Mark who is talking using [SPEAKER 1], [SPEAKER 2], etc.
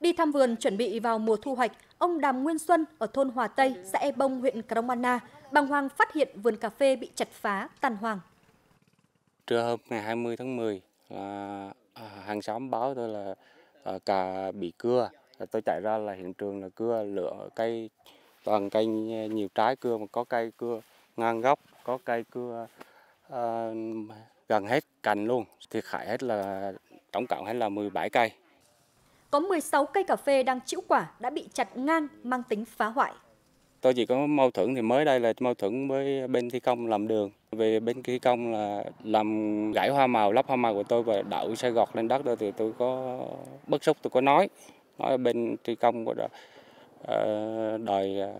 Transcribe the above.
[SPEAKER 1] Đi thăm vườn chuẩn bị vào mùa thu hoạch, ông Đàm Nguyên Xuân ở thôn Hòa Tây, xã E Bông, huyện Cromana, bàng hoàng phát hiện vườn cà phê bị chặt phá, tàn hoang.
[SPEAKER 2] Trưa hôm ngày 20 tháng 10 là à, hàng xóm báo tôi là à, cà bị cưa. Tôi chạy ra là hiện trường là cưa lửa cây toàn cây nhiều trái cưa mà có cây cưa ngang gốc, có cây cưa uh, gần hết cành luôn. Thiệt hại hết là tổng cộng hết là 17 cây.
[SPEAKER 1] Có 16 cây cà phê đang chĩu quả đã bị chặt ngang mang tính phá hoại.
[SPEAKER 2] Tôi chỉ có mâu thuẫn thì mới đây là mâu thuẫn với bên thi công làm đường. Về bên thi công là làm gãy hoa màu, lắp hoa màu của tôi và đậu xe gọt lên đất đó thì tôi có bức xúc tôi có nói nói bên thi công của đó, ờ, đòi ờ,